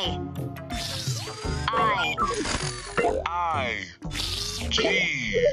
I I I G